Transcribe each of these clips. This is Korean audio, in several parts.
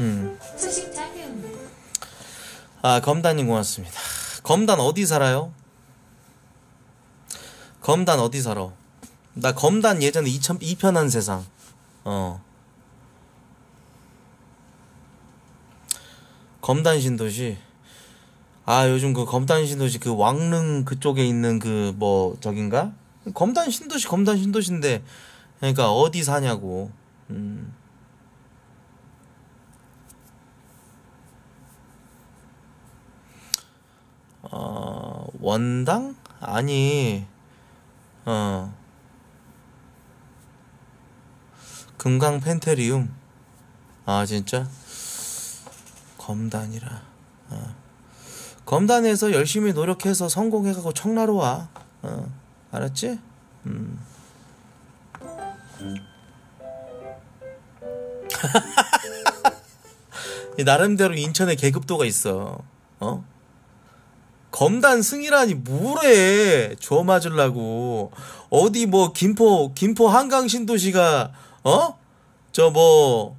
음. 소식 자금 아 검단님 고맙습니다. 검단 어디 살아요? 검단 어디 살아? 나 검단 예전에 2천, 2편한 세상. 어. 검단 신도시. 아 요즘 그 검단 신도시 그 왕릉 그쪽에 있는 그 뭐 저긴가? 검단 신도시 검단 신도시인데 그러니까 어디 사냐고. 음. 어, 원당? 아니, 어, 금강 펜테리움. 아, 진짜? 검단이라. 어. 검단에서 열심히 노력해서 성공해가고 청라로 와. 어, 알았지? 음. 이 나름대로 인천에 계급도가 있어. 어? 검단 승이라니 뭐래? 줘 맞으려고. 어디 뭐 김포 김포 한강 신도시가 어? 저 뭐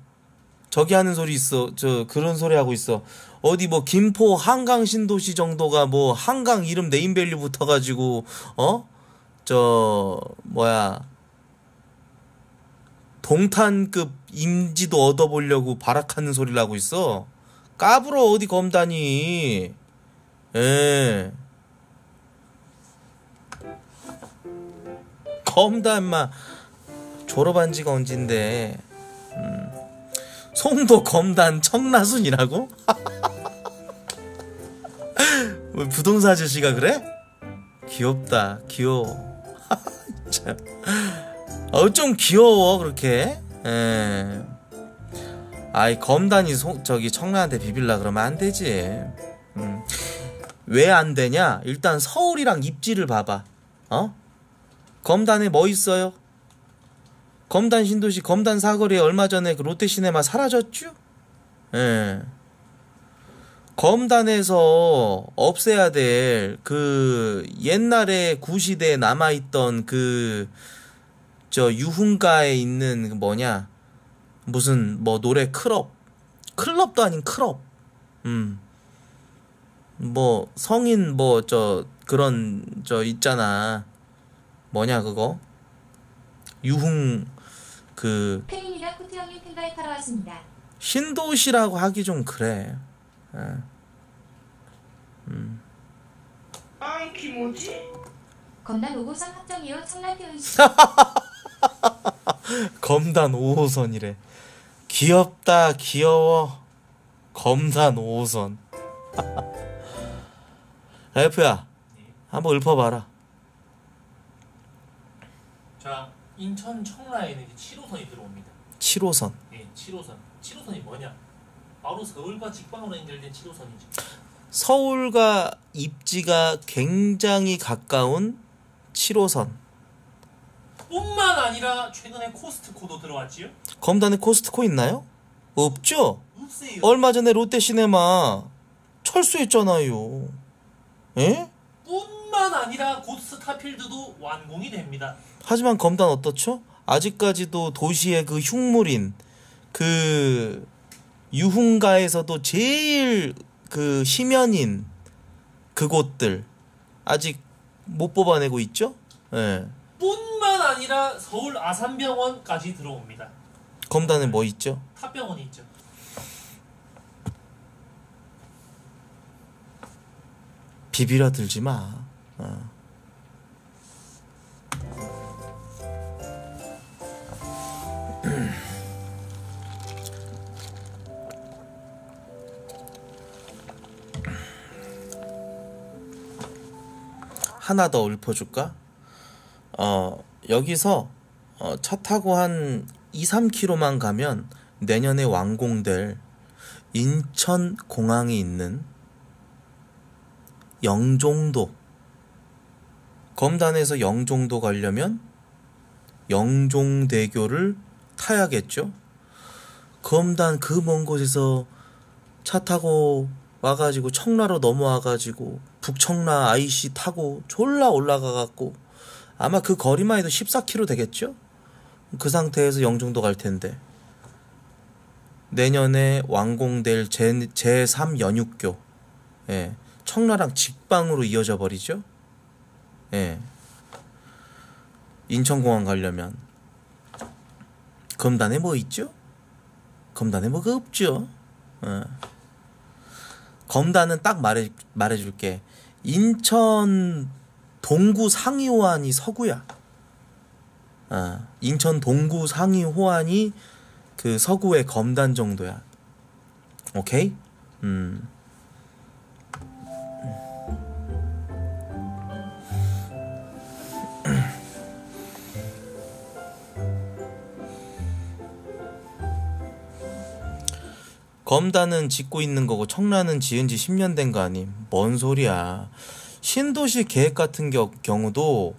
저기 하는 소리 있어. 저 그런 소리 하고 있어. 어디 뭐 김포 한강 신도시 정도가 뭐 한강 이름 네임밸류 붙어가지고 어? 저 뭐야. 동탄급 임지도 얻어보려고 발악하는 소리를 하고 있어. 까불어 어디 검단이 예. 검다 인마 졸업한 지가 언젠데 음. 송도 검단 청라순이라고? 왜 부동산 아저씨가 그래? 귀엽다 귀여워 참. 어, 좀 귀여워 그렇게 예. 아이 검단이 송, 저기 청라한테 비빌라 그러면 안 되지 음. 왜 안 되냐? 일단 서울이랑 입지를 봐봐. 어? 검단에 뭐 있어요? 검단 신도시 검단 사거리에 얼마 전에 그 롯데시네마 사라졌죠? 예. 검단에서 없애야 될 그 옛날에 구시대에 남아 있던 그 저 유흥가에 있는 그 뭐냐 무슨 뭐 노래 클럽 클럽도 아닌 클럽 음. 뭐 성인 뭐 저 그런 저 있잖아. 뭐냐 그거? 유흥 그 형님 왔습니다. 신도시라고 하기 좀 그래. 예. 검단 5호선 확정 이후 청라태운 씨 검단 5호선이래. 귀엽다 귀여워. 검단 5호선 F야 한번 읊어봐라 자, 인천 청라에는 이제 7호선이 들어옵니다. 7호선 예, 7호선. 7호선이 뭐냐? 바로 서울과 직방으로 연결된 7호선이죠. 서울과 입지가 굉장히 가까운 7호선 뿐만 아니라 최근에 코스트코도 들어왔지요? 검단에 코스트코 있나요? 없죠? 없어요. 얼마 전에 롯데시네마 철수했잖아요 에? 뿐만 아니라 곧 스타필드도 완공이 됩니다. 하지만 검단 어떻죠? 아직까지도 도시의 그 흉물인 그 유흥가에서도 제일 그 심연인 그곳들 아직 못 뽑아내고 있죠? 예. 뿐만 아니라 서울 아산병원까지 들어옵니다. 검단에 뭐 있죠? 탑병원이 있죠. 비비려 들지 마. 어. 하나 더 읊어줄까? 어, 여기서 어, 차 타고 한 2, 3km만 가면 내년에 완공될 인천 공항이 있는 영종도 검단에서 영종도 가려면 영종대교를 타야겠죠. 검단 그 먼 곳에서 차 타고 와가지고 청라로 넘어와가지고 북청라 IC 타고 졸라 올라가갖고 아마 그 거리만 해도 14km 되겠죠. 그 상태에서 영종도 갈 텐데 내년에 완공될 제, 제3 연육교. 예. 청라랑 직방으로 이어져 버리죠. 예. 인천공항 가려면 검단에 뭐 있죠? 검단에 뭐가 없죠. 어. 검단은 딱 말해 말해줄게. 인천 동구 상위 호안이 서구야. 어. 인천 동구 상위 호안이 그 서구의 검단 정도야. 오케이? 음. 검단은 짓고 있는 거고 청라는 지은 지 10년 된 거 아님? 뭔 소리야. 신도시 계획 같은 겨, 경우도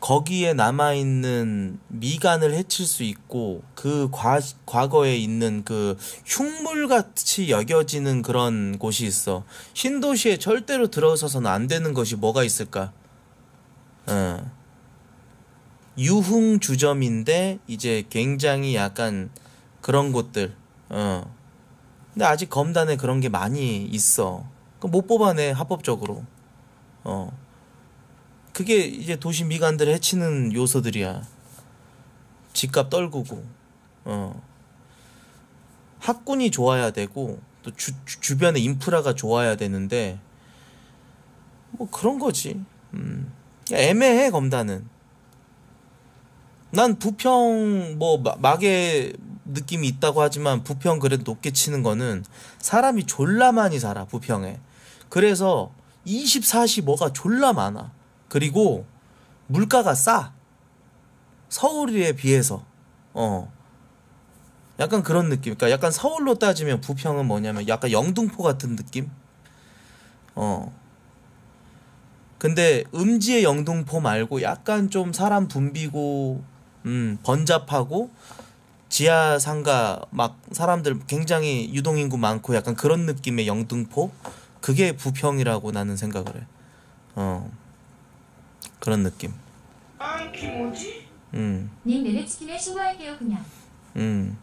거기에 남아있는 미간을 해칠 수 있고 그 과, 과거에 있는 그 흉물같이 여겨지는 그런 곳이 있어. 신도시에 절대로 들어서서는 안 되는 것이 뭐가 있을까? 어. 유흥주점인데 이제 굉장히 약간 그런 곳들. 어. 근데 아직 검단에 그런 게 많이 있어. 못 뽑아내 합법적으로. 어. 그게 이제 도시 미관들을 해치는 요소들이야. 집값 떨구고, 어. 학군이 좋아야 되고, 또 주, 주, 변에 인프라가 좋아야 되는데, 뭐 그런 거지. 음. 애매해, 검단은. 난 부평, 뭐, 막의 느낌이 있다고 하지만, 부평 그래도 높게 치는 거는, 사람이 졸라 많이 살아, 부평에. 그래서, 24시 뭐가 졸라 많아. 그리고 물가가 싸. 서울에 비해서. 어. 약간 그런 느낌. 그러니까 약간 서울로 따지면 부평은 뭐냐면 약간 영등포 같은 느낌? 어. 근데 음지의 영등포 말고 약간 좀 사람 붐비고 음, 번잡하고 지하 상가 막 사람들 굉장히 유동인구 많고 약간 그런 느낌의 영등포 그게 부평이라고 나는 생각을 해. 어. 그런 느낌. 아, 기모지? 음. 님 내내 치킨에 신고할게요 그냥. 음.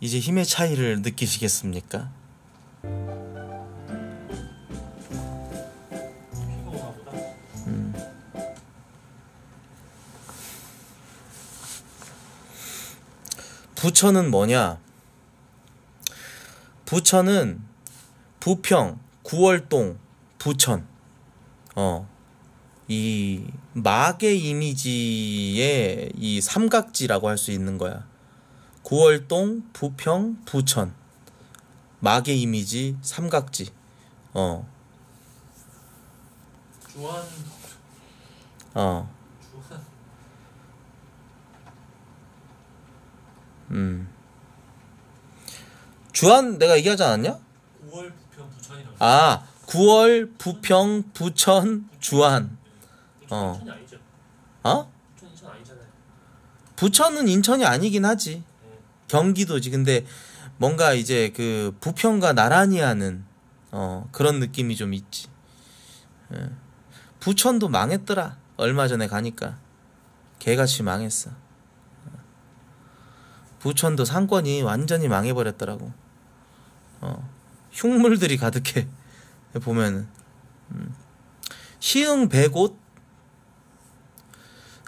이제 힘의 차이를 느끼시겠습니까? 부천은 뭐냐? 부천은 부평, 구월동, 부천. 어. 이 막의 이미지의 이 삼각지라고 할 수 있는 거야. 구월동, 부평, 부천. 막의 이미지 삼각지. 어. 주한 어. 주한 음. 주한 내가 얘기하지 않았냐? 9월 부평 부천이라고. 아, 9월 부평 부천 주안. 부천 어. 아니죠. 어? 부천 인천 아니잖아요. 부천은 인천이 아니긴 하지. 네. 경기도지. 근데 뭔가 이제 그 부평과 나란히 하는 어, 그런 느낌이 좀 있지. 예. 부천도 망했더라. 얼마 전에 가니까. 개같이 망했어. 부천도 상권이 완전히 망해버렸더라고. 어, 흉물들이 가득해. 보면은. 음. 시흥 백옷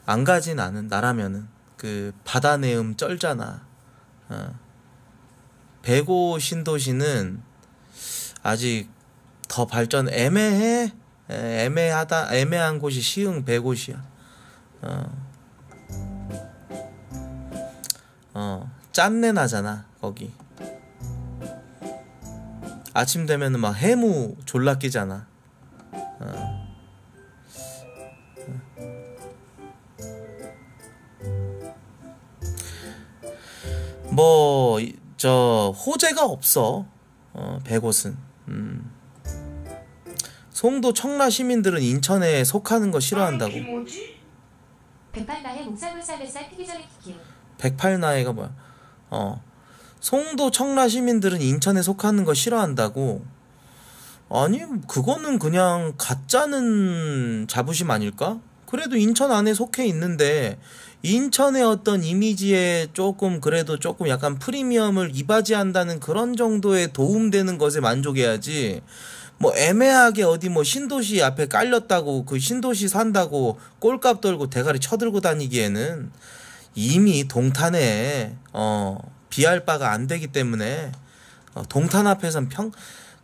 안 가진 않은 나라면은 그 바다 내음 쩔잖아. 어. 백오 신도시는 아직 더 발전 애매해. 에, 애매하다 애매한 곳이 시흥 백옷이야. 어. 짠내 나잖아 거기. 아침 되면은 막 해무 졸라 끼잖아. 어. 뭐, 이- 저, 호재가 없어. 어, 백옷은. 음. 송도 청라 시민들은 인천에 속하는 거 싫어한다고. 아? 백팔나의 목살물살 뱃살 피기 전에 키키요. 108나이가 뭐야? 어. 송도 청라 시민들은 인천에 속하는 거 싫어한다고. 아니, 그거는 그냥 가짜는 자부심 아닐까? 그래도 인천 안에 속해 있는데 인천의 어떤 이미지에 조금 그래도 조금 약간 프리미엄을 이바지한다는 그런 정도의 도움되는 것에 만족해야지 뭐 애매하게 어디 뭐 신도시 앞에 깔렸다고 그 신도시 산다고 꼴값 떨고 대가리 쳐들고 다니기에는 이미 동탄에 어 비할 바가 안 되기 때문에 어, 동탄 앞에선 평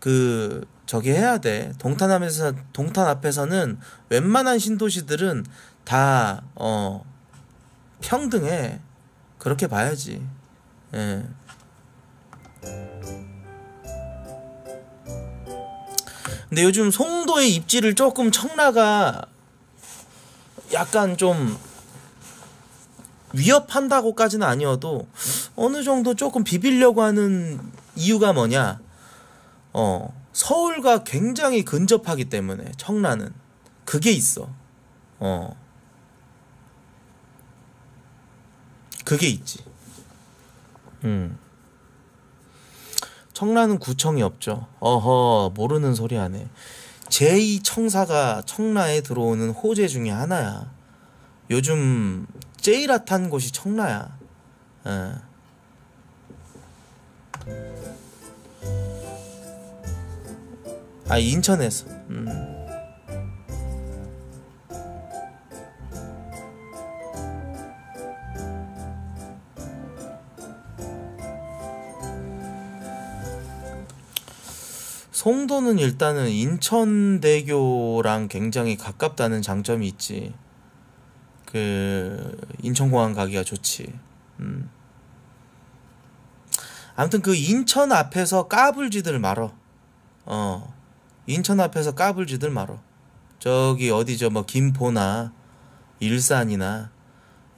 그 저기 해야 돼. 동탄 앞에서 동탄 앞에서는 웬만한 신도시들은 다 어 평등해. 그렇게 봐야지. 예. 근데 요즘 송도의 입지를 조금 청라가 약간 좀 위협한다고까지는 아니어도 어느 정도 조금 비비려고 하는 이유가 뭐냐? 어, 서울과 굉장히 근접하기 때문에 청라는 그게 있어. 어. 그게 있지. 음. 청라는 구청이 없죠. 어허, 모르는 소리 하네. 제2청사가 청라에 들어오는 호재 중에 하나야. 요즘 제일 핫한 곳이 청라야. 예. 아 인천에서. 음. 송도는 일단은 인천대교랑 굉장히 가깝다는 장점이 있지. 그 인천공항 가기가 좋지. 음. 아무튼 그 인천 앞에서 까불지들 말어. 어. 인천 앞에서 까불지들 말어. 저기 어디죠 뭐 김포나 일산이나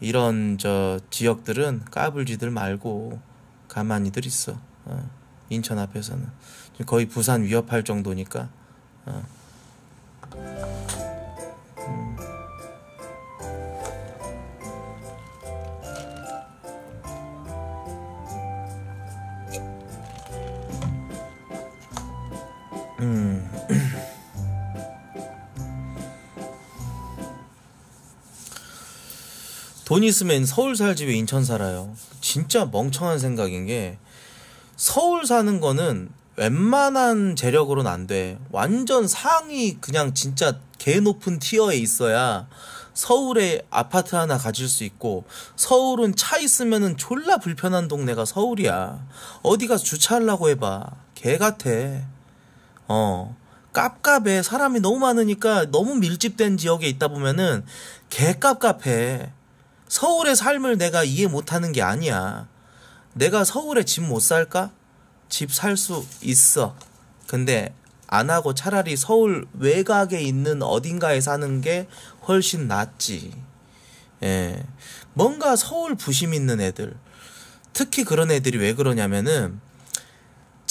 이런 저 지역들은 까불지들 말고 가만히들 있어. 어. 인천 앞에서는 거의 부산 위협할 정도니까. 어. 음. 돈 있으면 서울 살지 왜 인천 살아요? 진짜 멍청한 생각인 게 서울 사는 거는 웬만한 재력으로는 안 돼. 완전 상위 그냥 진짜 개 높은 티어에 있어야 서울에 아파트 하나 가질 수 있고 서울은 차 있으면은 졸라 불편한 동네가 서울이야. 어디 가서 주차하려고 해봐. 개 같아. 어. 깝깝해. 사람이 너무 많으니까 너무 밀집된 지역에 있다 보면은 개 깝깝해. 서울의 삶을 내가 이해 못하는 게 아니야. 내가 서울에 집 못 살까? 집 살 수 있어. 근데 안 하고 차라리 서울 외곽에 있는 어딘가에 사는 게 훨씬 낫지. 예. 뭔가 서울 부심 있는 애들. 특히 그런 애들이 왜 그러냐면은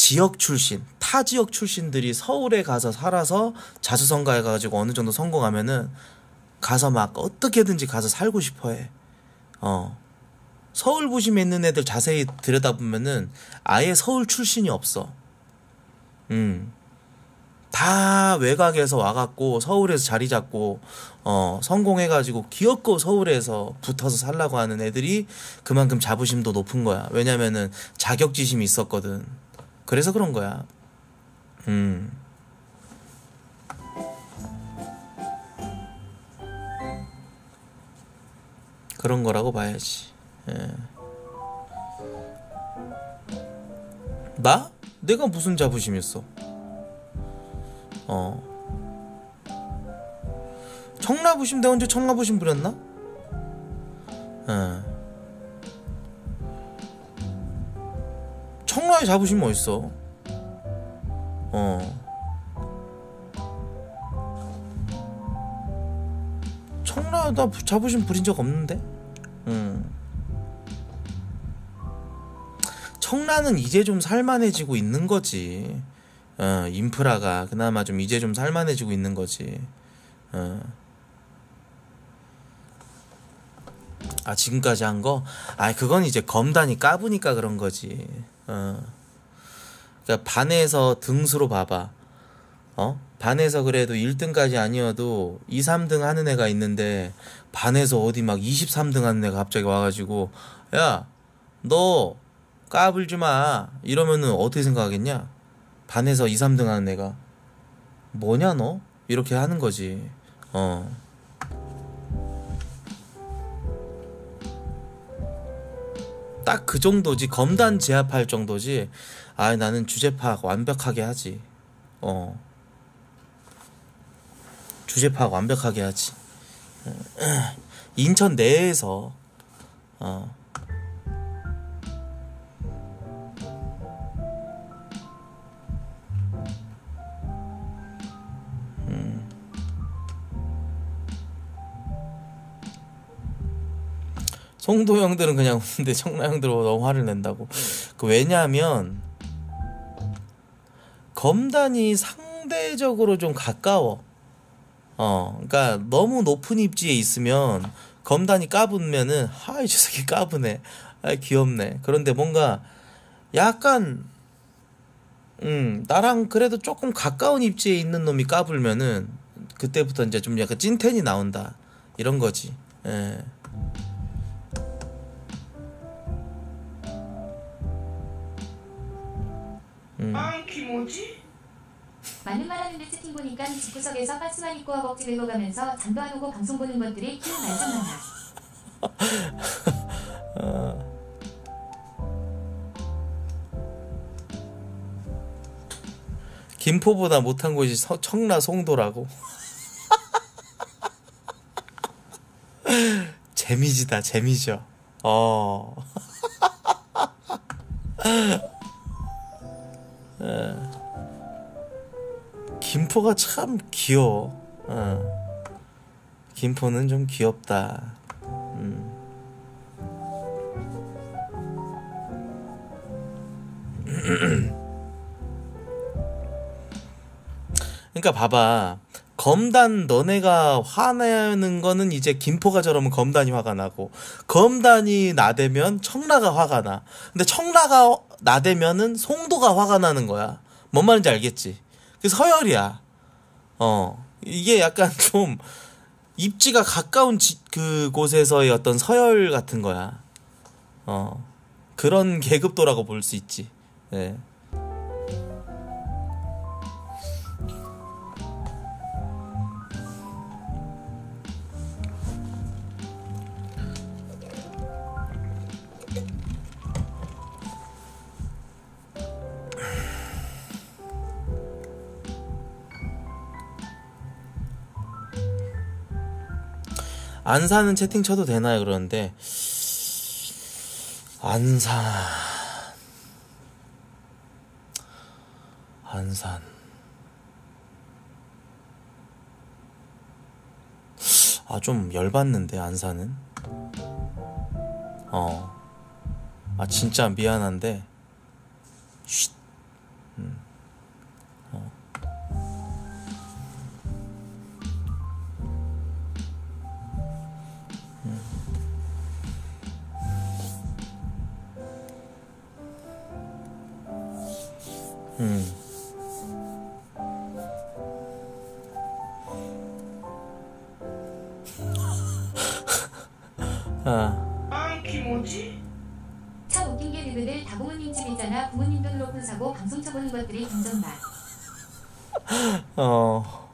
지역 출신, 타 지역 출신들이 서울에 가서 살아서 자수성가해 가지고 어느 정도 성공하면은 가서 막 어떻게든지 가서 살고 싶어 해. 어. 서울 부심에 있는 애들 자세히 들여다보면은 아예 서울 출신이 없어. 음. 다 외곽에서 와갖고 서울에서 자리 잡고 어 성공해가지고 기어코 서울에서 붙어서 살라고 하는 애들이 그만큼 자부심도 높은 거야. 왜냐면은 자격지심이 있었거든. 그래서 그런 거야. 음. 그런 거라고 봐야지. 예. 나? 내가 무슨 자부심 있어? 어. 청라부심 내가 언제 청라부심 부렸나? 예. 청라에 자부심 어딨어? 어. 청라 나 자부심 부린 적 없는데? 음. 청라는 이제 좀 살만해지고 있는 거지. 어, 인프라가 그나마 좀 이제 좀 살만해지고 있는 거지. 어. 아 지금까지 한 거? 아 그건 이제 검단이 까부니까 그런 거지. 어. 그러니까 반에서 등수로 봐봐. 어? 반에서 그래도 1등까지 아니어도 2, 3등 하는 애가 있는데 반에서 어디 막 23등 하는 애가 갑자기 와가지고 야 너 까불지 마 이러면은 어떻게 생각하겠냐 반에서 2, 3등 하는 애가 뭐냐 너 이렇게 하는 거지 어 딱 그 정도지. 검단 제압할 정도지. 아 나는 주제 파악 완벽하게 하지. 어. 주제 파악 완벽하게 하지. 인천 내에서 어 송도 형들은 그냥 웃는데 청라 형들은 너무 화를 낸다고. 그 왜냐하면 검단이 상대적으로 좀 가까워. 어, 그러니까 너무 높은 입지에 있으면 검단이 까부면은 하이 저 새끼 까부네. 아 귀엽네. 그런데 뭔가 약간 음 나랑 그래도 조금 가까운 입지에 있는 놈이 까불면은 그때부터 이제 좀 약간 찐텐이 나온다 이런 거지. 예. 음. 아, 김오지? 맞는 말 하는데 채팅 보니까 집구석에서 가스만 입고 허벅지 긁어 가면서 잠도 안 오고 방송 보는 것들이 키운 말장 많아. 김포보다 못한 곳이 서- 청라 송도라고. 재미지다 재미죠. 어. 김포가 참 귀여워. 어. 김포는 좀 귀엽다. 음. 그러니까 봐봐. 검단 너네가 화내는 거는 이제 김포가 저러면 검단이 화가 나고 검단이 나대면 청라가 화가 나. 근데 청라가 나대면은 송도가 화가 나는 거야. 뭔 말인지 알겠지? 그 서열이야. 어. 이게 약간 좀 입지가 가까운 지, 그 곳에서의 어떤 서열 같은 거야. 어. 그런 계급도라고 볼 수 있지. 예. 안산은 채팅 쳐도 되나요? 그러는데 안산. 안산. 아 좀 열받는데 안산은? 어 아 진짜 미안한데 동전 맛. 어.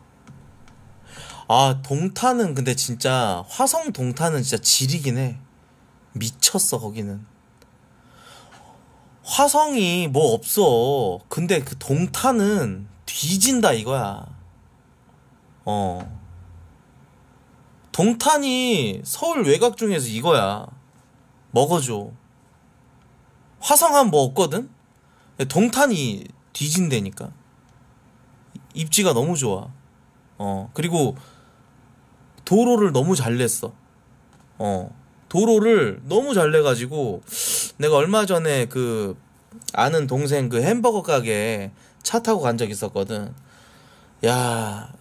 아, 동탄은 근데 진짜, 화성 동탄은 진짜 지리긴 해. 미쳤어, 거기는. 화성이 뭐 없어. 근데 그 동탄은 뒤진다, 이거야. 어. 동탄이 서울 외곽 중에서 이거야. 먹어줘. 화성은 뭐 없거든? 동탄이 뒤진다니까. 입지가 너무 좋아. 어, 그리고 도로를 너무 잘 냈어. 어, 도로를 너무 잘 내가지고 내가 얼마 전에 그 아는 동생 그 햄버거 가게 차 타고 간 적 있었거든. 야,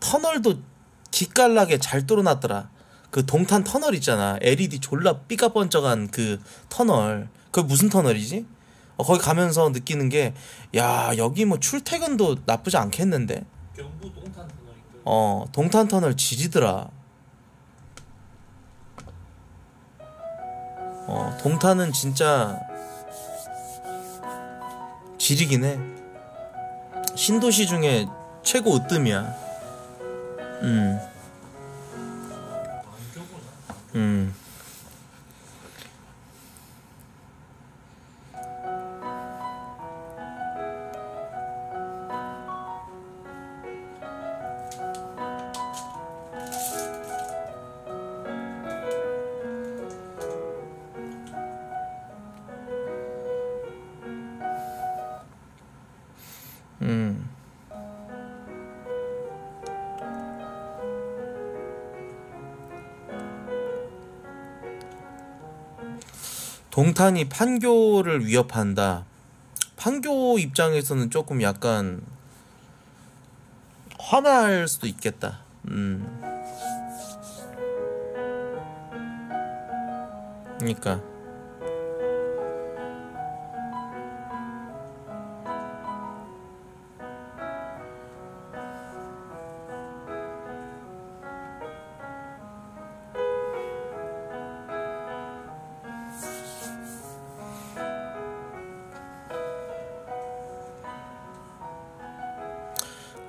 터널도 기깔나게 잘 뚫어놨더라. 그 동탄 터널 있잖아. LED 졸라 삐까번쩍한 그 터널. 그게 무슨 터널이지? 어, 거기 가면서 느끼는 게, 야, 여기 뭐 출퇴근도 나쁘지 않겠는데? 경부 동탄 터널인데. 어 동탄 터널 지리더라. 어 동탄은 진짜 지리긴 해. 신도시 중에 최고 으뜸이야. 음. 음. 음. 동탄이 판교를 위협한다. 판교 입장에서는 조금 약간 화날 수도 있겠다. 음. 그러니까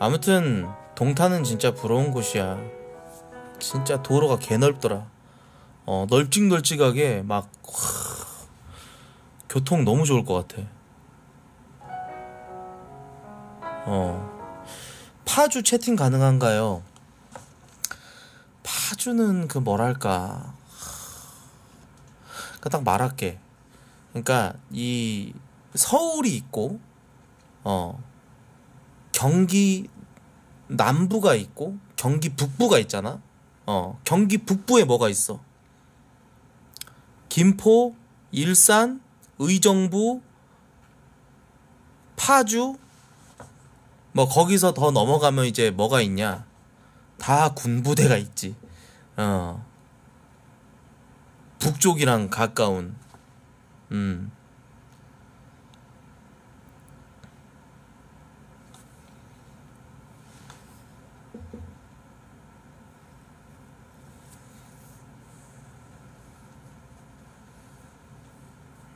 아무튼 동탄은 진짜 부러운 곳이야. 진짜 도로가 개 넓더라. 어 널찍널찍하게 막 와, 교통 너무 좋을 것 같아. 어 파주 채팅 가능한가요? 파주는 그 뭐랄까 그딱 말할게. 그러니까 이 서울이 있고 어 경기 남부가 있고 경기 북부가 있잖아. 어, 경기 북부에 뭐가 있어? 김포, 일산, 의정부, 파주 뭐 거기서 더 넘어가면 이제 뭐가 있냐? 다 군부대가 있지. 어. 북쪽이랑 가까운 음.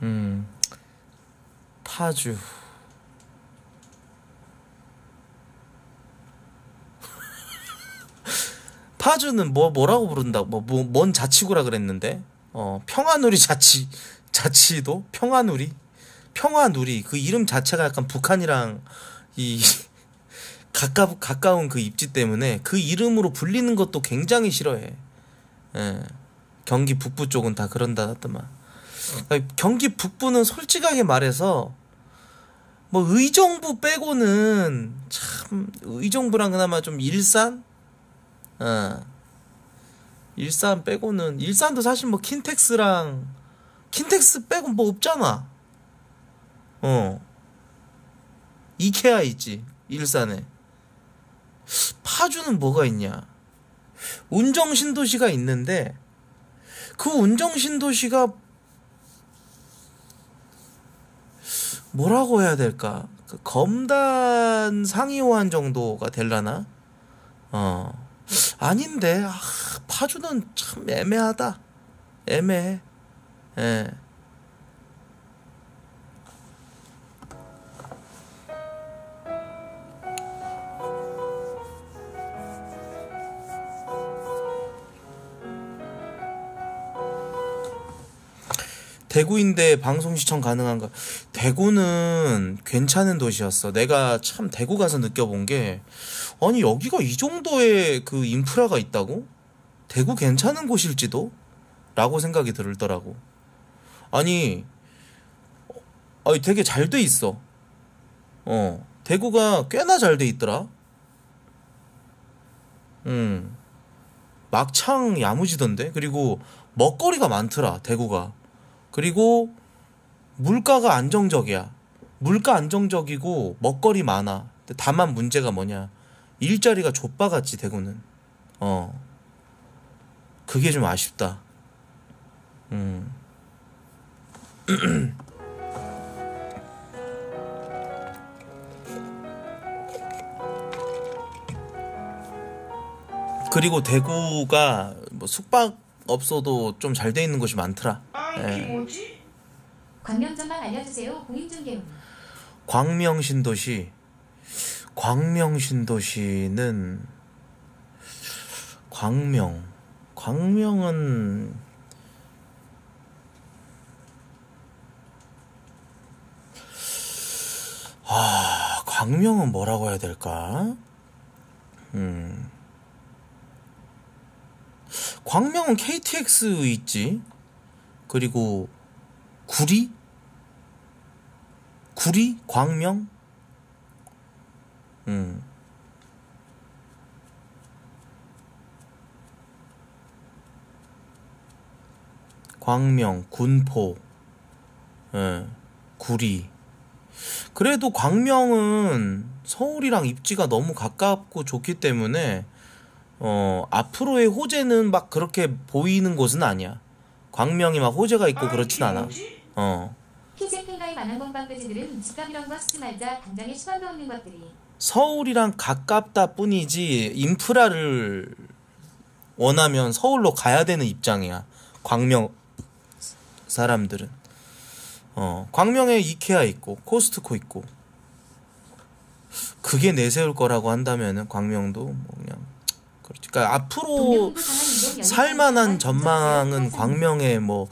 음, 파주. 파주는 뭐 뭐라고 부른다? 뭐, 뭐, 뭔 자치구라 그랬는데? 어, 평화누리 자치 자치도 평화누리 평화누리 그 이름 자체가 약간 북한이랑 이 가까 가까운 그 입지 때문에 그 이름으로 불리는 것도 굉장히 싫어해. 예. 경기 북부 쪽은 다 그런다 하더만. 경기 북부는 솔직하게 말해서 뭐 의정부 빼고는 참 의정부랑 그나마 좀 일산? 어. 일산 빼고는 일산도 사실 뭐 킨텍스랑 킨텍스 빼고 뭐 없잖아. 어. 이케아 있지 일산에. 파주는 뭐가 있냐? 운정신도시가 있는데 그 운정신도시가 뭐라고 해야 될까? 그 검단 상위호환 정도가 될라나? 어. 아닌데, 아, 파주는 참 애매하다. 애매해. 예. 대구인데 방송 시청 가능한가? 대구는 괜찮은 도시였어. 내가 참 대구 가서 느껴본 게 아니 여기가 이 정도의 그 인프라가 있다고? 대구 괜찮은 곳일지도? 라고 생각이 들더라고. 아니 어, 아니 되게 잘 돼 있어. 어. 대구가 꽤나 잘 돼 있더라. 음. 막창 야무지던데. 그리고 먹거리가 많더라. 대구가. 그리고 물가가 안정적이야. 물가 안정적이고 먹거리 많아. 근데 다만 문제가 뭐냐? 일자리가 좆바같지 대구는. 어. 그게 좀 아쉽다. 음. 그리고 대구가 뭐 숙박 업소도 좀 잘 돼 있는 곳이 많더라. 아, 예. 김오지? 광명 전망 알려주세요. 공인중개운. 광명 신도시. 광명 신도시는 광명. 광명은 아, 광명은 뭐라고 해야 될까? 음. 광명은 KTX 있지. 그리고 구리? 구리? 광명? 음. 광명, 군포, 예, 구리. 그래도 광명은 서울이랑 입지가 너무 가깝고 좋기 때문에 어, 앞으로의 호재는 막 그렇게 보이는 곳은 아니야. 광명이 막 호재가 있고 그렇진 않아. 어. 키즈팬가의 많은 공방돼지들은 집값 이런 거 쓰지 말자. 당장에 10원도 없는 것들이. 서울이랑 가깝다 뿐이지 인프라를 원하면 서울로 가야 되는 입장이야. 광명 사람들은. 어, 광명에 이케아 있고 코스트코 있고. 그게 내세울 거라고 한다면은 광명도 뭐 그냥 그러니까 앞으로 살만한 전망은 전망 광명에 뭐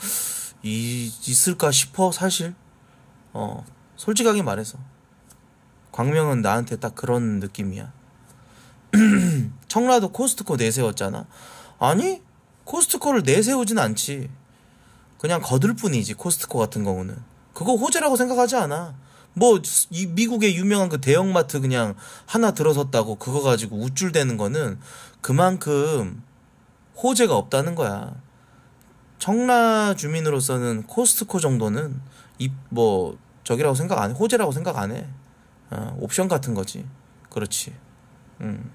이, 있을까 싶어 사실. 어 솔직하게 말해서 광명은 나한테 딱 그런 느낌이야. 청라도 코스트코 내세웠잖아. 아니 코스트코를 내세우진 않지. 그냥 거들 뿐이지 코스트코 같은 경우는. 그거 호재라고 생각하지 않아. 뭐이 미국의 유명한 그 대형마트 그냥 하나 들어섰다고 그거 가지고 우쭐대는 거는 그만큼 호재가 없다는 거야. 청라 주민으로서는 코스트코 정도는 이뭐 저기라고 생각 안 해. 호재라고 생각 안 해. 어, 옵션 같은 거지. 그렇지. 음.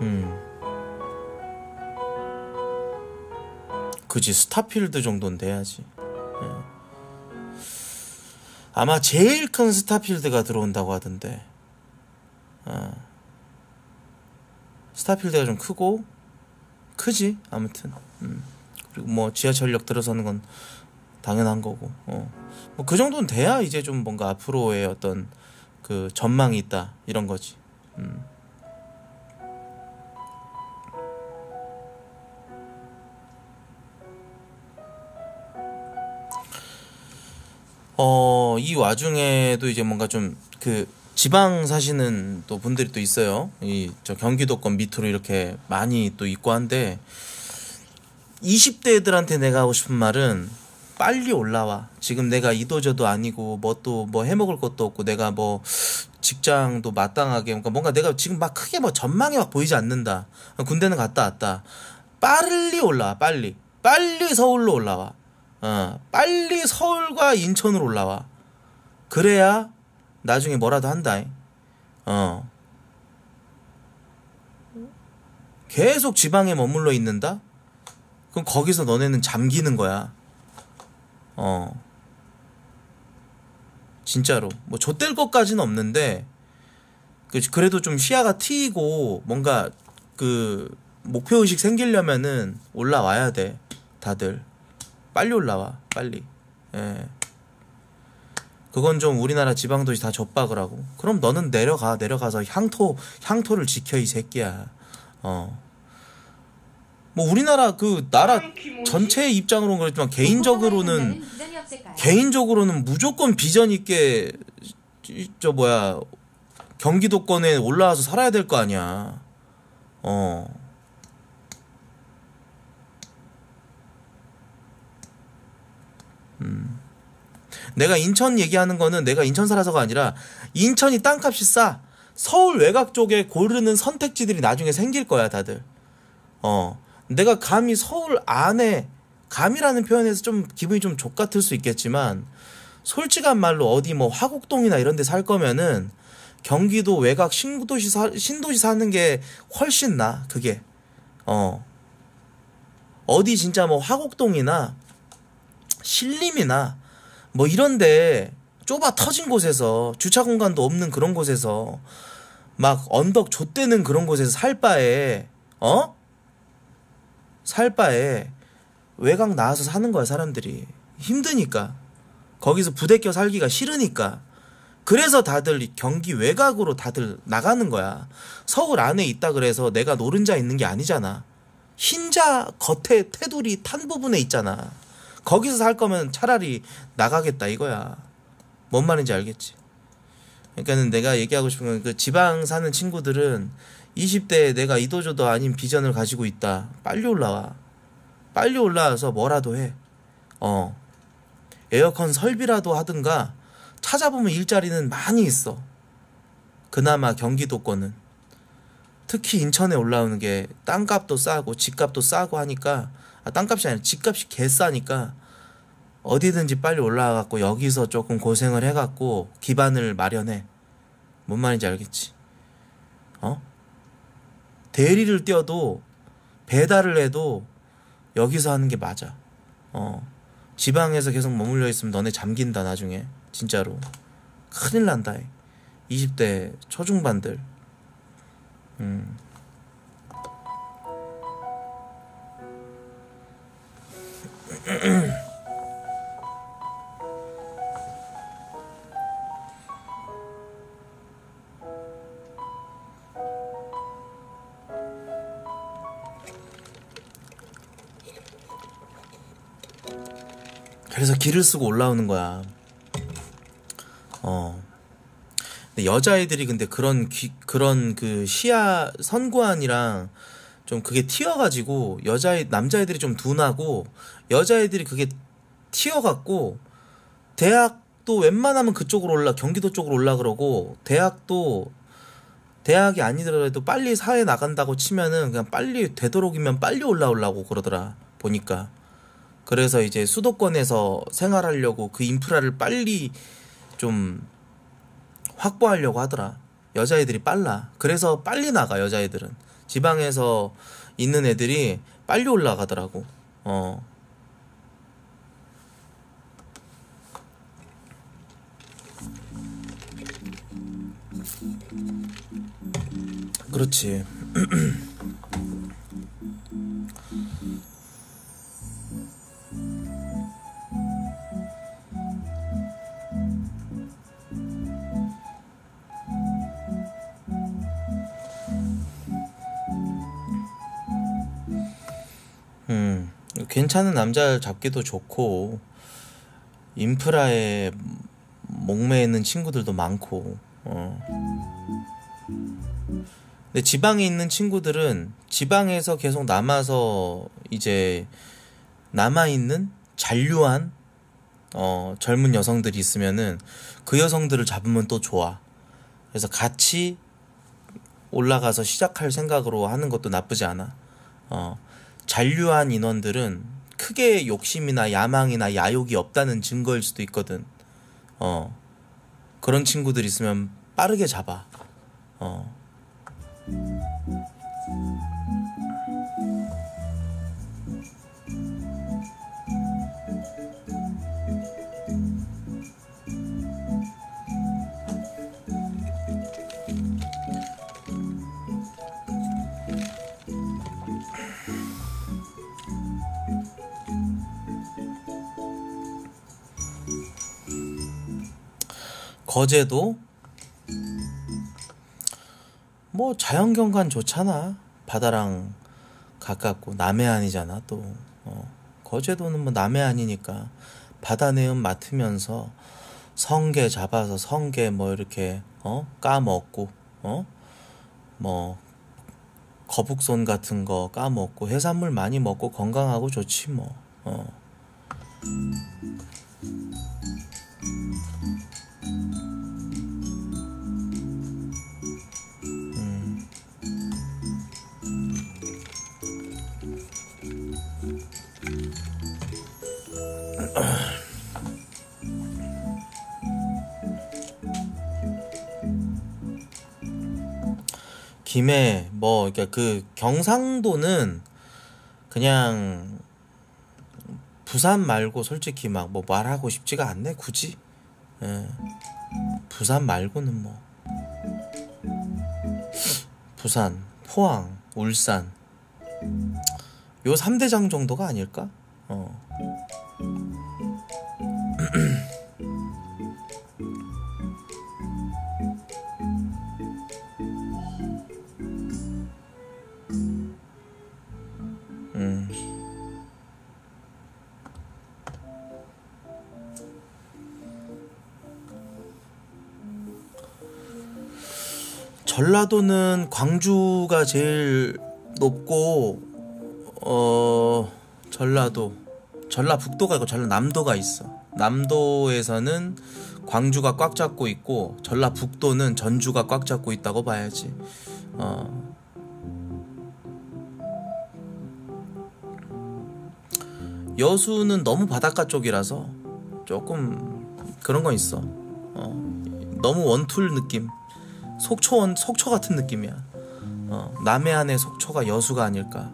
음. 그지 스타필드 정도는 돼야지. 예. 아마 제일 큰 스타필드가 들어온다고 하던데. 어. 스타필드가 좀 크고 크지 아무튼. 음. 그리고 뭐 지하철역 들어서는 건 당연한 거고. 어. 뭐 그 정도는 돼야 이제 좀 뭔가 앞으로의 어떤 그 전망이 있다 이런 거지. 음. 어, 이 와중에도 이제 뭔가 좀 그 지방 사시는 또 분들이 또 있어요. 이 저 경기도권 밑으로 이렇게 많이 또 있고 한데 20대 애들한테 내가 하고 싶은 말은 빨리 올라와. 지금 내가 이도저도 아니고 뭐 또 뭐 해먹을 것도 없고 내가 뭐 직장도 마땅하게 그러니까 뭔가 내가 지금 막 크게 뭐 전망이 막 보이지 않는다. 군대는 갔다 왔다. 빨리 올라와. 빨리. 빨리 서울로 올라와. 어, 빨리 서울과 인천으로 올라와. 그래야 나중에 뭐라도 한다. 어. 계속 지방에 머물러 있는다? 그럼 거기서 너네는 잠기는 거야. 어. 진짜로. 뭐, 좆될 것까지는 없는데, 그- 그래도 좀 시야가 트이고, 뭔가, 그, 목표의식 생기려면은 올라와야 돼. 다들. 빨리 올라와. 빨리. 예. 그건 좀 우리나라 지방 도시 다 젖박을 하고. 그럼 너는 내려가. 내려가서 향토, 향토를 지켜, 이 새끼야. 어. 뭐, 우리나라 그, 나라 전체의 입장으로는 그렇지만, 개인적으로는, 비전이 없을까요? 개인적으로는 무조건 비전 있게 이- 저 뭐야 경기도권에 올라와서 살아야 될 거 아니야. 어. 음. 내가 인천 얘기하는 거는 내가 인천 살아서가 아니라 인천이 땅값이 싸. 서울 외곽 쪽에 고르는 선택지들이 나중에 생길 거야, 다들. 어. 내가 감히 서울 안에 감이라는 표현에서 좀 기분이 좀 족 같을 수 있겠지만 솔직한 말로 어디 뭐 화곡동이나 이런 데 살 거면은 경기도 외곽 신도시 사, 신도시 사는 게 훨씬 나 그게 어 어디 진짜 뭐 화곡동이나 신림이나 뭐 이런데 좁아 터진 곳에서 주차 공간도 없는 그런 곳에서 막 언덕 좆대는 그런 곳에서 살 바에 어? 살 바에 외곽 나와서 사는 거야 사람들이. 힘드니까. 거기서 부대 껴 살기가 싫으니까. 그래서 다들 이 경기 외곽으로 다들 나가는 거야. 서울 안에 있다 그래서 내가 노른자 있는 게 아니잖아. 흰자 겉에 테두리 탄 부분에 있잖아 거기서 살 거면 차라리 나가겠다 이거야 뭔 말인지 알겠지 그러니까는 내가 얘기하고 싶은 건 그 지방 사는 친구들은 20대에 내가 이도저도 아닌 비전을 가지고 있다. 빨리 올라와. 빨리 올라와서 뭐라도 해. 어. 에어컨 설비라도 하든가 찾아보면 일자리는 많이 있어. 그나마 경기도권은. 특히 인천에 올라오는 게 땅값도 싸고 집값도 싸고 하니까 아, 땅값이 아니라 집값이 개 싸니까 어디든지 빨리 올라와갖고 여기서 조금 고생을 해갖고 기반을 마련해. 뭔 말인지 알겠지? 어? 대리를 뛰어도 배달을 해도 여기서 하는 게 맞아. 어. 지방에서 계속 머물러 있으면 너네 잠긴다 나중에 진짜로 큰일 난다. 20대 초중반들. 음. 그래서 길을 쓰고 올라오는 거야. 어. 근데 여자애들이 근데 그런 귀, 그런 그 시야 선구안이랑 좀 그게 튀어가지고 여자애 남자애들이 좀 둔하고 여자애들이 그게 튀어갖고 대학도 웬만하면 그쪽으로 올라 경기도 쪽으로 올라 그러고 대학도 대학이 아니더라도 빨리 사회 나간다고 치면은 그냥 빨리 되도록이면 빨리 올라오려고 그러더라 보니까 그래서 이제 수도권에서 생활하려고 그 인프라를 빨리 좀 확보하려고 하더라. 여자애들이 빨라. 그래서 빨리 나가, 여자애들은. 지방에서 있는 애들이 빨리 올라가더라고. 어. 그렇지. 괜찮은 남자를 잡기도 좋고, 인프라에 목매이는 친구들도 많고, 어. 근데 지방에 있는 친구들은 지방에서 계속 남아서 이제 남아 있는 잔류한 어, 젊은 여성들이 있으면은 그 여성들을 잡으면 또 좋아. 그래서 같이 올라가서 시작할 생각으로 하는 것도 나쁘지 않아. 어, 잔류한 인원들은 크게 욕심이나 야망이나 야욕이 없다는 증거일 수도 있거든. 어, 그런 친구들 있으면 빠르게 잡아. 어. 거제도 뭐 자연경관 좋잖아 바다랑 가깝고 남해안이잖아 또 어. 거제도는 뭐 남해안이니까 바다 내음 맡으면서 성게 잡아서 성게 뭐 이렇게 어 까먹고 어 뭐 거북손 같은 거 까먹고 해산물 많이 먹고 건강하고 좋지 뭐 어. 김해 뭐 그러니까 그 경상도는 그냥 부산 말고 솔직히 막 뭐 말하고 싶지가 않네 굳이 예. 부산 말고는 뭐 부산, 포항, 울산 요 3대장 정도가 아닐까? 어. 전라도는 광주가 제일 높고 어 전라도 전라북도가 있고 전라남도가 있어. 남도에서는 광주가 꽉 잡고 있고 전라북도는 전주가 꽉 잡고 있다고 봐야지. 어. 여수는 너무 바닷가 쪽이라서 조금 그런 건 있어. 어. 너무 원툴 느낌. 속초 원 속초 같은 느낌이야. 어. 남해안의 속초가 여수가 아닐까.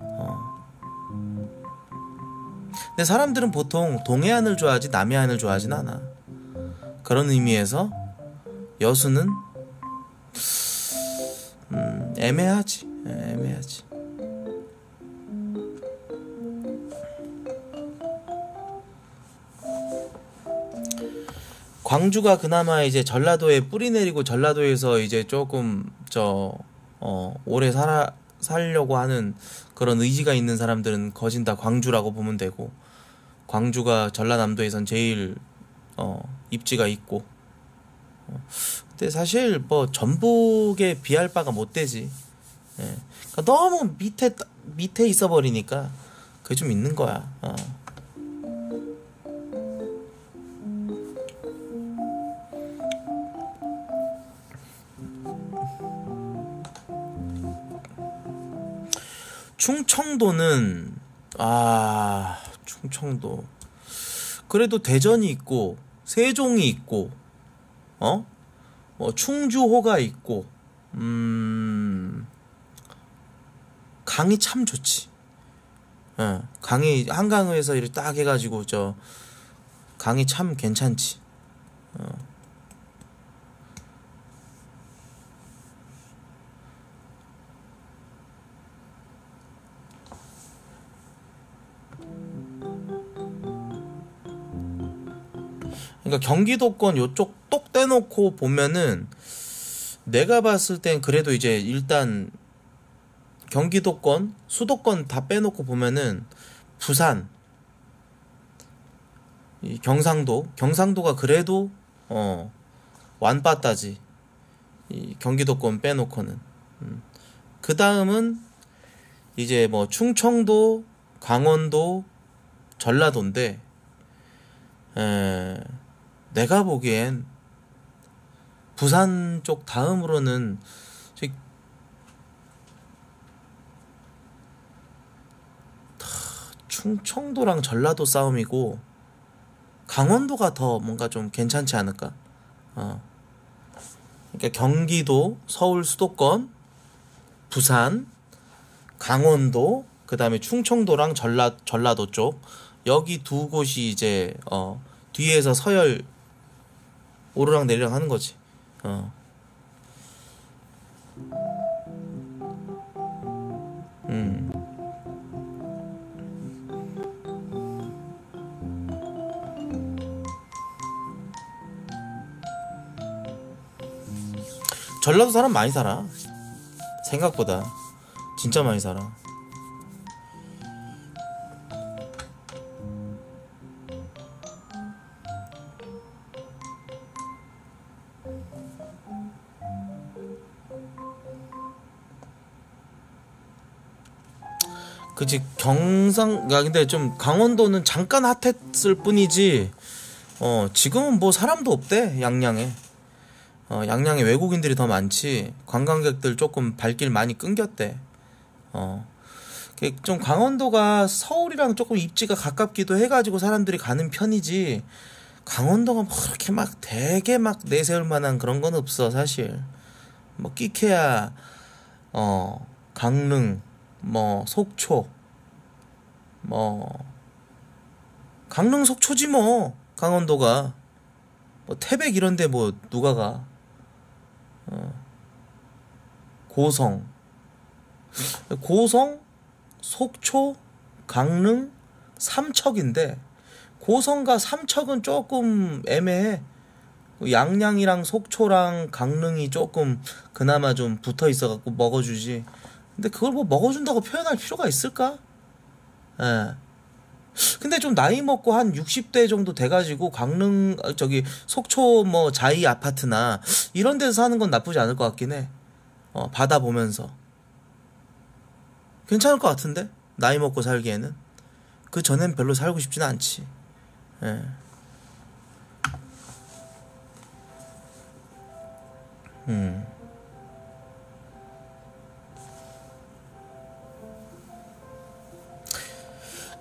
어. 근데 사람들은 보통 동해안을 좋아하지 남해안을 좋아하진 않아. 그런 의미에서 여수는 음, 애매하지. 예, 애매하지. 광주가 그나마 이제 전라도에 뿌리 내리고 전라도에서 이제 조금 저 어, 오래 살아 살려고 하는 그런 의지가 있는 사람들은 거진 다 광주라고 보면 되고 광주가 전라남도에선 제일 어, 입지가 있고 어, 근데 사실 뭐 전북에 비할 바가 못 되지 예. 그러니까 너무 밑에 밑에 있어 버리니까 그게 좀 있는 거야 어. 충청도는 아 충청도 그래도 대전이 있고 세종이 있고 어? 뭐 충주호가 있고 음 강이 참 좋지. 어, 강이 한강에서 이렇게 딱 해가지고 저 강이 참 괜찮지. 어. 그러니까 경기도권 요쪽 똑 떼놓고 보면은 내가 봤을 땐 그래도 이제 일단 경기도권, 수도권 다 빼놓고 보면은 부산, 이 경상도, 경상도가 그래도 어 완빠따지. 이 경기도권 빼놓고는. 음. 그 다음은 이제 뭐 충청도, 강원도, 전라도인데, 에, 내가 보기엔 부산 쪽 다음으로는 충청도랑 전라도 싸움이고 강원도가 더 뭔가 좀 괜찮지 않을까? 어. 그러니까 경기도, 서울 수도권, 부산, 강원도, 그 다음에 충청도랑 전라 전라도 쪽 여기 두 곳이 이제 어 뒤에서 서열 오르락 내리락 하는 거지. 어. 음. 전라도 사람 많이 살아. 생각보다. 진짜 많이 살아. 그지. 경상 야 근데 좀 강원도는 잠깐 핫했을 뿐이지 어 지금은 뭐 사람도 없대 양양에. 어 양양에 외국인들이 더 많지. 관광객들 조금 발길 많이 끊겼대. 어좀 강원도가 서울이랑 조금 입지가 가깝기도 해가지고 사람들이 가는 편이지. 강원도가 뭐 그렇게 막 되게 막 내세울 만한 그런 건 없어 사실. 뭐 끼케야 어 강릉 뭐 속초 뭐 강릉 속초지 뭐 강원도가 뭐 태백 이런데 뭐 누가 가 어. 고성, 고성, 속초, 강릉, 삼척인데 고성과 삼척은 조금 애매해. 양양이랑 속초랑 강릉이 조금 그나마 좀 붙어 있어갖고 먹어주지. 근데 그걸 뭐 먹어준다고 표현할 필요가 있을까? 예. 근데 좀 나이 먹고 한 60대 정도 돼가지고 강릉 아, 저기 속초 뭐 자이 아파트나 이런 데서 사는 건 나쁘지 않을 것 같긴 해. 어, 바다 보면서 괜찮을 것 같은데 나이 먹고 살기에는 그 전엔 별로 살고 싶지는 않지. 예. 음.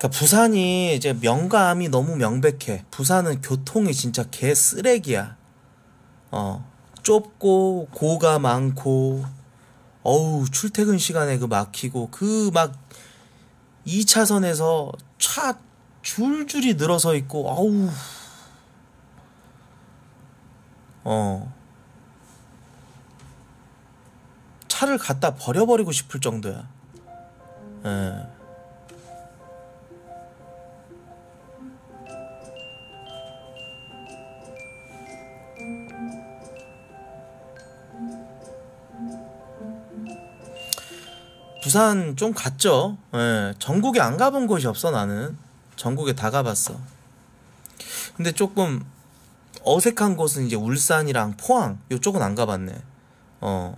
그러니까 부산이 이제 명감이 너무 명백해. 부산은 교통이 진짜 개 쓰레기야. 어. 좁고 고가 많고 어우 출퇴근 시간에 그 막히고 그 막 2차선에서 차 줄줄이 늘어서 있고 어우 어 차를 갖다 버려버리고 싶을 정도야. 예. 부산 좀 갔죠. 예, 전국에 안 가본 곳이 없어 나는. 전국에 다 가봤어. 근데 조금 어색한 곳은 이제 울산이랑 포항 요쪽은 안 가봤네. 어.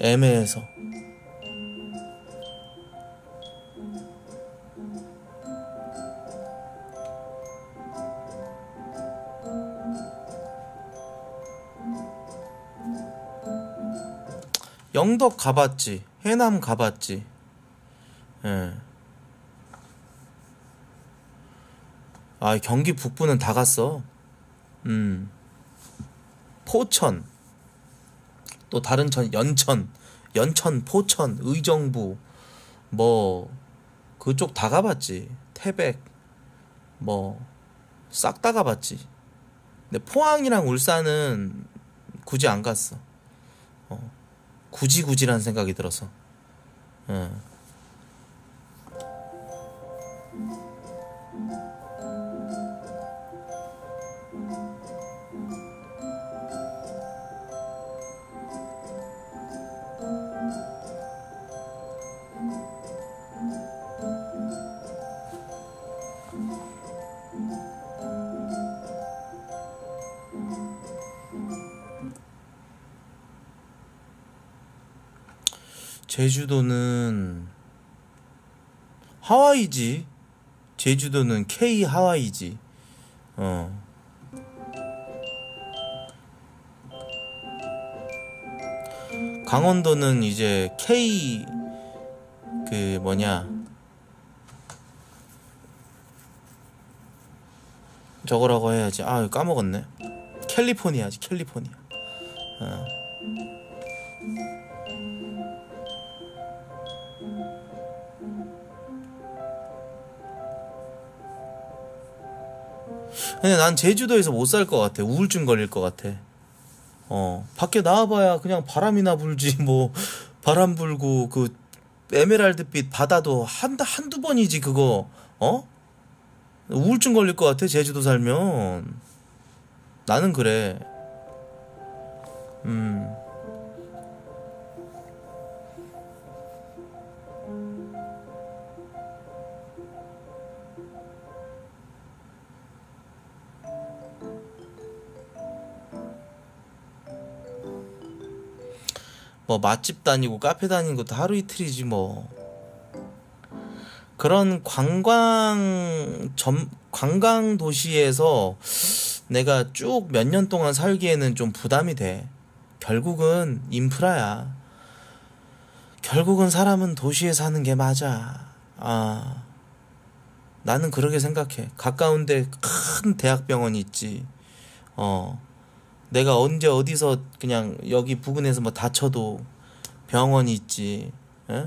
애매해서. 영덕 가봤지. 해남 가봤지. 예. 아, 경기 북부는 다 갔어. 음. 포천. 또 다른 천, 연천. 연천, 포천, 의정부. 뭐, 그쪽 다 가봤지. 태백. 뭐, 싹 다 가봤지. 근데 포항이랑 울산은 굳이 안 갔어. 어. 굳이 굳이라는 생각이 들어서. 예. 제주도는 하와이지. 제주도는 K 하와이지. 어. 강원도는 이제 K 그 뭐냐 저거라고 해야지. 아 까먹었네. 캘리포니아지 캘리포니아. 어. 근데 난 제주도에서 못 살 것 같아. 우울증 걸릴 것 같아. 어, 밖에 나와봐야 그냥 바람이나 불지, 뭐, 바람 불고, 그, 에메랄드빛 바다도 한, 한두 번이지, 그거, 어? 우울증 걸릴 것 같아, 제주도 살면. 나는 그래. 음. 뭐 맛집 다니고 카페 다니는 것도 하루 이틀이지 뭐. 그런 관광 점 관광 도시에서 내가 쭉 몇 년 동안 살기에는 좀 부담이 돼. 결국은 인프라야. 결국은 사람은 도시에 사는 게 맞아. 아. 나는 그렇게 생각해. 가까운데 큰 대학병원이 있지. 어. 내가 언제 어디서 그냥 여기 부근에서 뭐 다쳐도 병원이 있지. 에?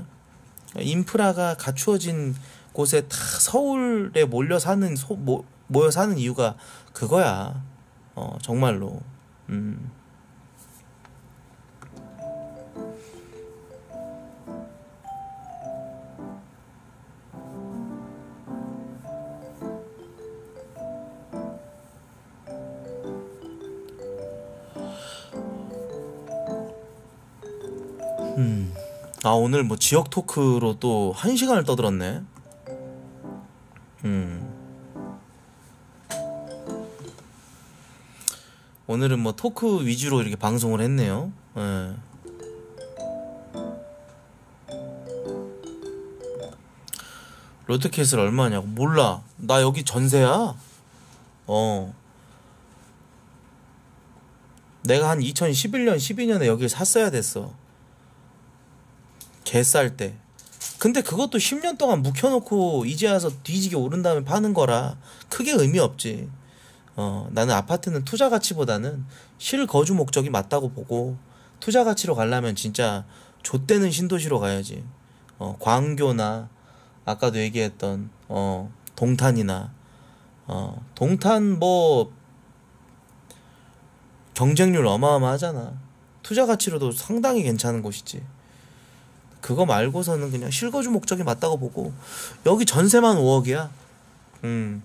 인프라가 갖추어진 곳에 다 서울에 몰려 사는 소, 모, 모여 사는 이유가 그거야. 어, 정말로. 음. 아, 오늘 뭐 지역 토크로 또 한 시간을 떠들었네. 음. 오늘은 뭐 토크 위주로 이렇게 방송을 했네요. 예. 롯데캐슬 얼마냐고 몰라. 나 여기 전세야. 어. 내가 한 2011년, 12년에 여기를 샀어야 됐어. 개쌀 때. 근데 그것도 10년 동안 묵혀놓고 이제 와서 뒤지게 오른 다음에 파는 거라 크게 의미 없지. 어, 나는 아파트는 투자 가치보다는 실거주 목적이 맞다고 보고 투자 가치로 가려면 진짜 좆되는 신도시로 가야지. 어, 광교나 아까도 얘기했던 어, 동탄이나 어, 동탄 뭐 경쟁률 어마어마하잖아. 투자 가치로도 상당히 괜찮은 곳이지. 그거 말고서는 그냥 실거주 목적이 맞다고 보고 여기 전세만 5억이야. 음.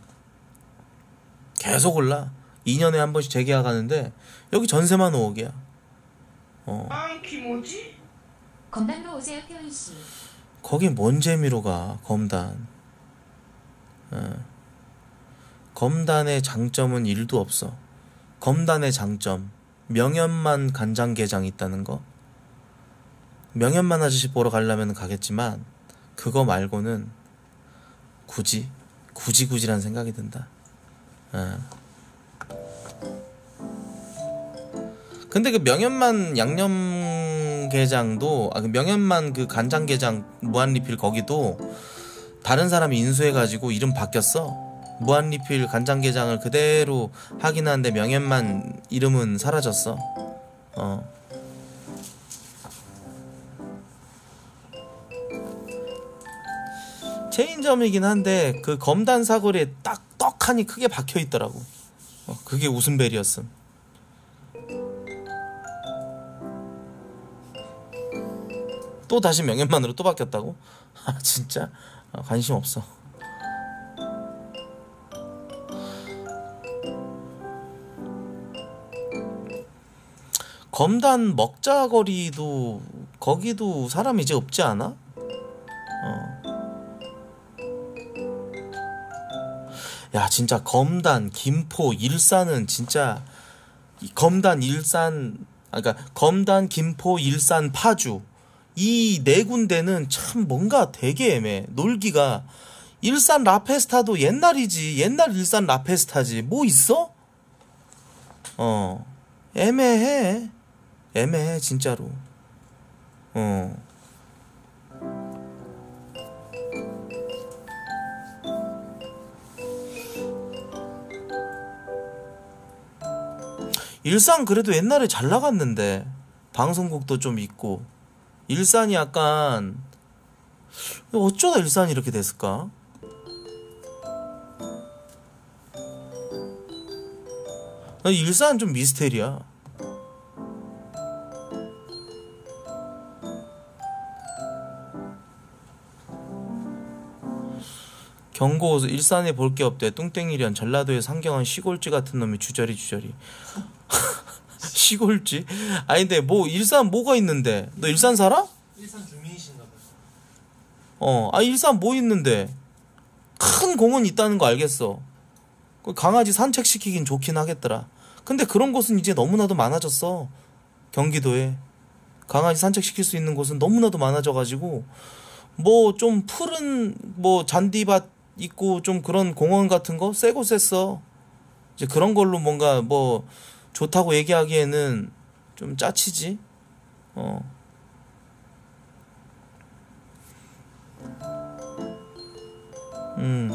계속 올라. 2년에 한 번씩 재계약하는데 여기 전세만 5억이야. 어. 아, 기모지? 건담로 오세요 태훈 씨. 거기 뭔 재미로 가 검단. 어. 검단의 장점은 일도 없어. 검단의 장점 명현만 간장게장 있다는 거. 명현만 아저씨 보러 가려면 가겠지만 그거 말고는 굳이 굳이 굳이란 생각이 든다. 어. 근데 그 명현만 양념게장도 아, 그 명현만 그 간장게장 무한리필 거기도 다른 사람이 인수해가지고 이름 바뀌었어. 무한리필 간장게장을 그대로 하긴 하는데 명현만 이름은 사라졌어. 어. 체인점이긴 한데 그 검단 사거리에 딱 떡하니 크게 박혀 있더라고. 어, 그게 웃음벨이었음. 또 다시 명현만으로 또 바뀌었다고? 아 진짜 아, 관심 없어. 검단 먹자거리도 거기도 사람 이제 없지 않아? 야 진짜 검단, 김포, 일산은 진짜 이 검단, 일산, 아 그러니까 검단, 김포, 일산, 파주 이 네 군데는 참 뭔가 되게 애매해. 놀기가 일산 라페스타도 옛날이지. 옛날 일산 라페스타지. 뭐 있어? 어 애매해. 애매해 진짜로. 어. 일산 그래도 옛날에 잘 나갔는데 방송국도 좀 있고 일산이 약간 어쩌다 일산이 이렇게 됐을까? 일산 좀 미스테리야. 경고 일산에 볼 게 없대 뚱땡이련 전라도의 상경한 시골지 같은 놈이 주저리 주저리 시골지? 아니 근데 뭐 일산 뭐가 있는데 너 일산 살아? 일산 주민이신가 봐요. 어, 아 일산 뭐 있는데 큰 공원 있다는 거 알겠어. 그 강아지 산책 시키긴 좋긴 하겠더라. 근데 그런 곳은 이제 너무나도 많아졌어. 경기도에 강아지 산책 시킬 수 있는 곳은 너무나도 많아져가지고 뭐 좀 푸른 뭐 잔디밭 있고 좀 그런 공원 같은 거 새 곳에 써. 이제 그런 걸로 뭔가 뭐 좋다고 얘기하기에는 좀 짜치지. 어. 음.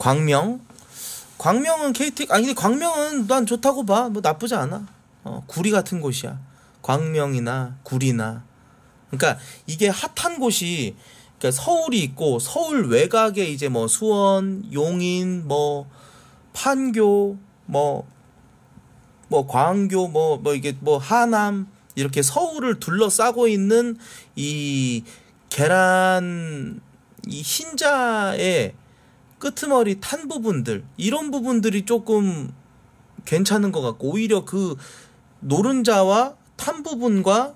광명? 광명은 KT 아니 근데 광명은 난 좋다고 봐. 뭐 나쁘지 않아. 어, 구리 같은 곳이야. 광명이나 구리나. 그러니까 이게 핫한 곳이 그러니까 서울이 있고 서울 외곽에 이제 뭐 수원, 용인, 뭐 판교, 뭐뭐 광교, 뭐뭐 이게 뭐 하남 이렇게 서울을 둘러싸고 있는 이 계란 이 흰자의 끄트머리 탄 부분들 이런 부분들이 조금 괜찮은 것 같고 오히려 그 노른자와 탄 부분과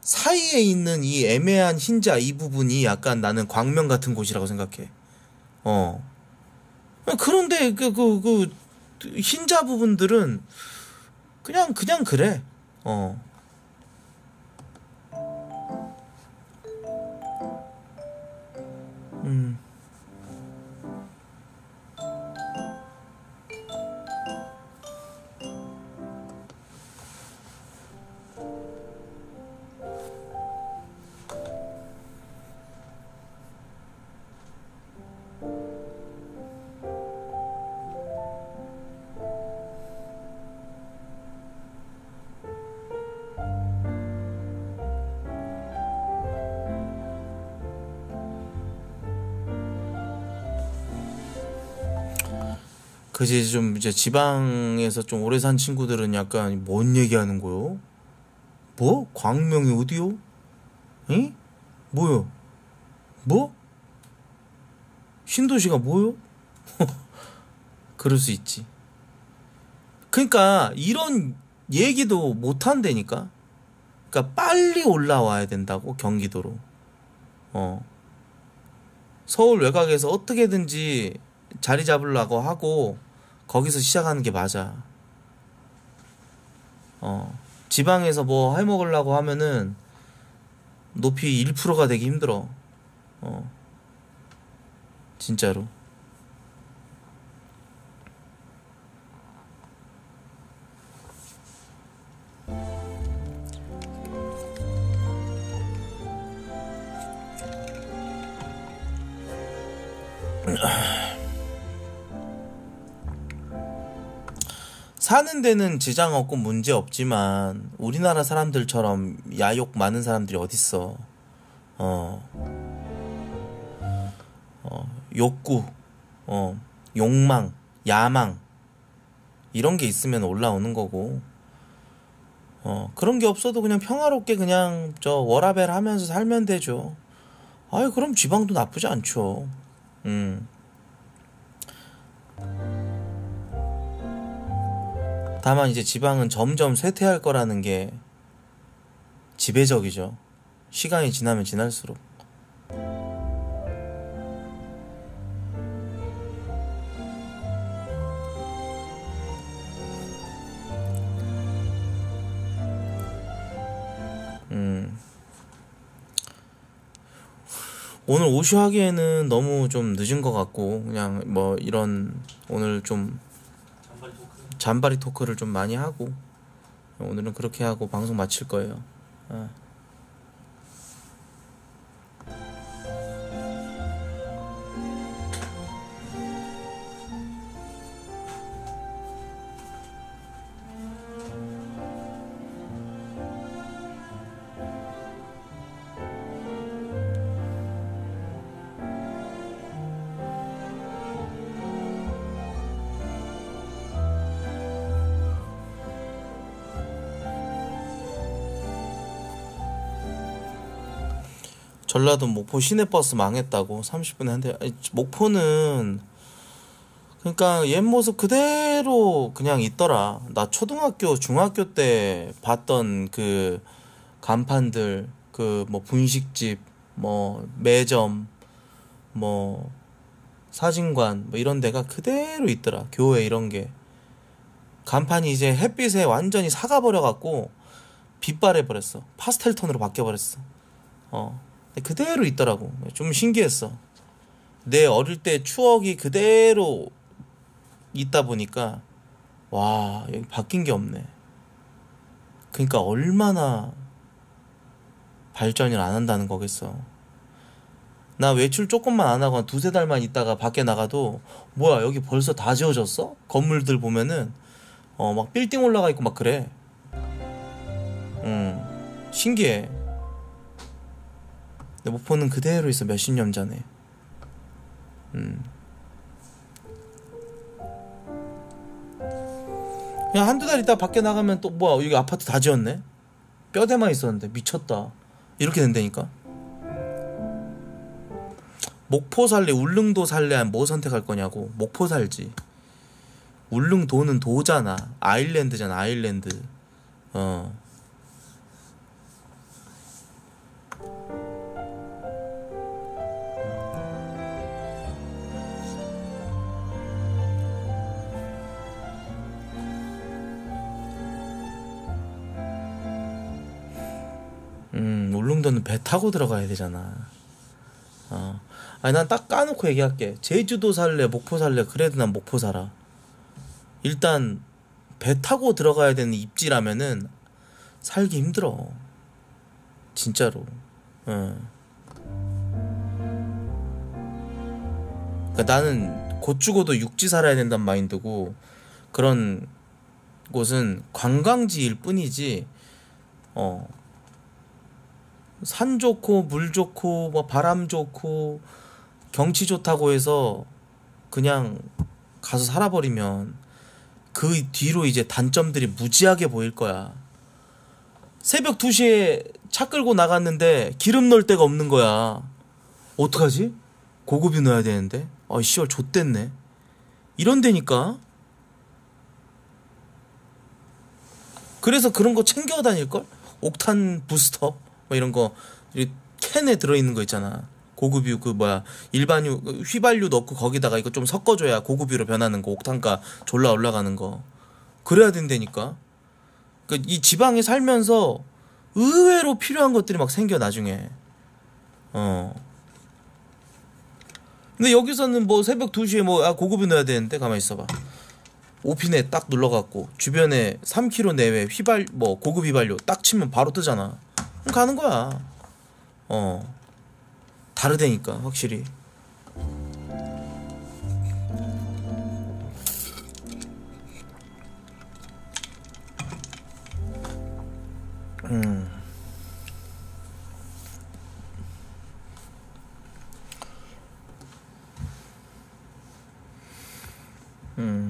사이에 있는 이 애매한 흰자 이 부분이 약간 나는 광명 같은 곳이라고 생각해. 어. 그런데 그 그 그 흰자 부분들은 그냥 그냥 그래. 어. 음. 그지 좀 이제 지방에서 좀 오래 산 친구들은 약간 뭔 얘기하는 거요? 뭐? 광명이 어디요? 응? 뭐요? 뭐? 신도시가 뭐요? 그럴 수 있지. 그러니까 이런 얘기도 못 한다니까. 그러니까 빨리 올라와야 된다고 경기도로. 어. 서울 외곽에서 어떻게든지 자리 잡으려고 하고 거기서 시작하는 게 맞아. 어. 지방에서 뭐 해먹으려고 하면은 높이 1%가 되기 힘들어. 어. 진짜로. 사는 데는 지장 없고 문제 없지만 우리나라 사람들처럼 야욕 많은 사람들이 어딨어. 어. 어, 욕구, 어, 욕망, 야망 이런 게 있으면 올라오는 거고. 어, 그런 게 없어도 그냥 평화롭게 그냥 저 워라벨 하면서 살면 되죠. 아이 그럼 지방도 나쁘지 않죠. 음. 다만 이제 지방은 점점 쇠퇴할 거라는 게 지배적이죠. 시간이 지나면 지날수록. 음. 오늘 오쇼 하기에는 너무 좀 늦은 것 같고 그냥 뭐 이런 오늘 좀 잔바리 토크를 좀 많이 하고 오늘은 그렇게 하고 방송 마칠 거예요. 아. 전라도 목포 시내버스 망했다고 30분에 한 대. 아니, 목포는 그러니까 옛 모습 그대로 그냥 있더라. 나 초등학교, 중학교 때 봤던 그 간판들, 그 뭐 분식집, 뭐 매점, 뭐 사진관, 뭐 이런 데가 그대로 있더라. 교회 이런 게. 간판이 이제 햇빛에 완전히 사가버려 갖고 빛발해 버렸어. 파스텔 톤으로 바뀌어 버렸어. 어. 근데 그대로 있더라고. 좀 신기했어. 내 어릴 때 추억이 그대로 있다 보니까 와 여기 바뀐 게 없네. 그러니까 얼마나 발전을 안 한다는 거겠어. 나 외출 조금만 안 하고 한 두세 달만 있다가 밖에 나가도 뭐야 여기 벌써 다 지어졌어? 건물들 보면은 어 막 빌딩 올라가 있고 막 그래. 음 신기해. 근데 목포는 그대로 있어 몇십 년 전에. 음. 그냥 한두 달 있다 밖에 나가면 또 뭐야 여기 아파트 다 지었네. 뼈대만 있었는데 미쳤다. 이렇게 된다니까. 목포 살래, 울릉도 살래, 뭐 선택할 거냐고. 목포 살지. 울릉도는 도잖아. 아일랜드잖아, 아일랜드. 어. 울릉도는 배 타고 들어가야 되잖아. 어. 아니, 난 딱 까놓고 얘기할게. 제주도 살래, 목포 살래, 그래도 난 목포 살아. 일단, 배 타고 들어가야 되는 입지라면은, 살기 힘들어. 진짜로. 어. 그러니까 나는 곧 죽어도 육지 살아야 된단 마인드고, 그런 곳은 관광지일 뿐이지, 어, 산 좋고 물 좋고 뭐 바람 좋고 경치 좋다고 해서 그냥 가서 살아버리면 그 뒤로 이제 단점들이 무지하게 보일 거야. 새벽 2시에 차 끌고 나갔는데 기름 넣을 데가 없는 거야. 어떡하지? 고급이 넣어야 되는데. 아, 씨발 좆됐네. 이런 데니까. 그래서 그런 거 챙겨 다닐 걸? 옥탄 부스터 뭐 이런 거이 캔에 들어 있는 거 있잖아. 고급유 그 뭐야 일반유 그 휘발유 넣고 거기다가 이거 좀 섞어줘야 고급유로 변하는 거 옥탄가 졸라 올라가는 거 그래야 된다니까. 그이 지방에 살면서 의외로 필요한 것들이 막 생겨 나중에. 어. 근데 여기서는 뭐 새벽 2시에 뭐 아 고급유 넣어야 되는데 가만히 있어봐. 오핀에 딱 눌러갖고 주변에 3km 내외 휘발 뭐 고급 휘발유 딱 치면 바로 뜨잖아. 가는 거야. 어. 다르다니까 확실히. 음. 음.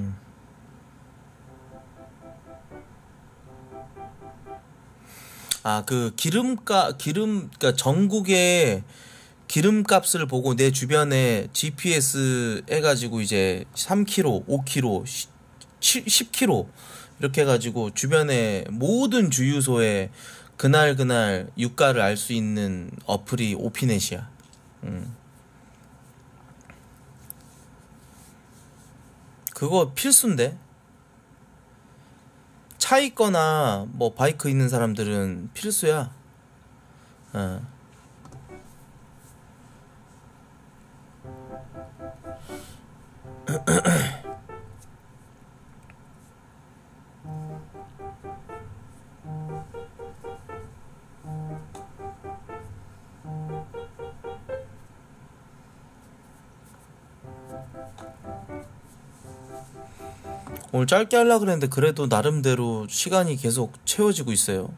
아, 그 기름가 기름 그러니까 전국의 기름값을 보고 내 주변에 GPS 해가지고 이제 3km, 5km, 10km 이렇게 해가지고 주변에 모든 주유소에 그날 그날 유가를 알 수 있는 어플이 오피넷이야. 음. 그거 필수인데. 차 있거나 뭐 바이크 있는 사람들은 필수야. 어. 오늘 짧게 하려고 그랬는데 그래도 나름대로 시간이 계속 채워지고 있어요.